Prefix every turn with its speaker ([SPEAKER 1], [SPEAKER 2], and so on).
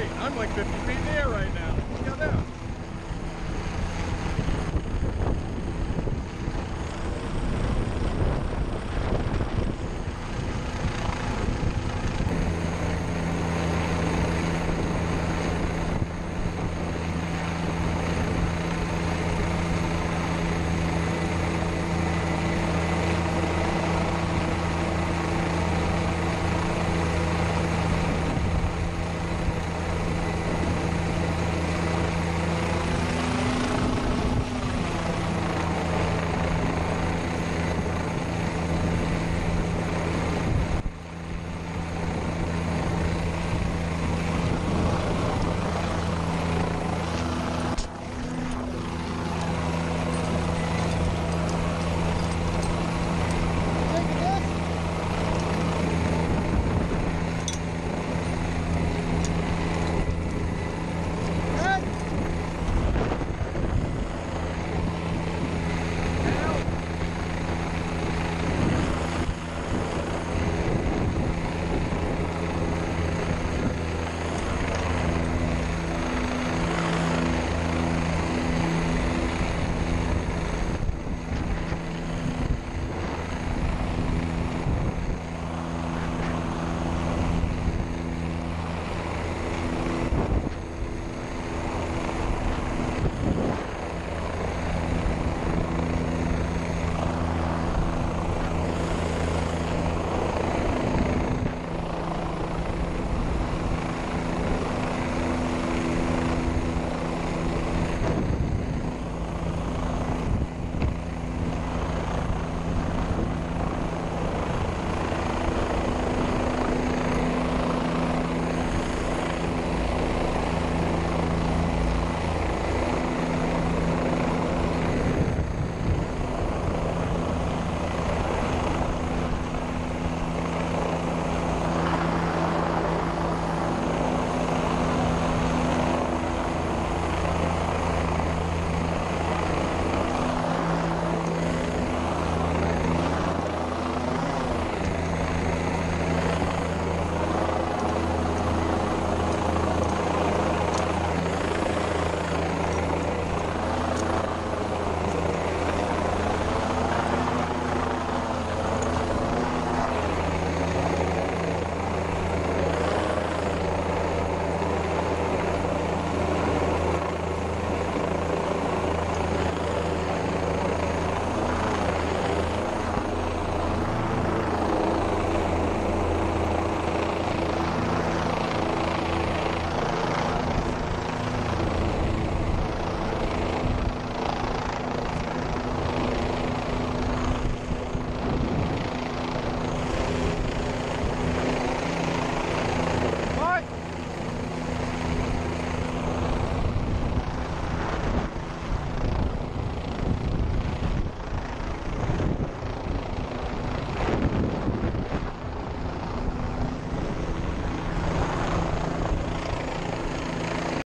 [SPEAKER 1] great. I'm like 50 feet in the air right now. Look out now.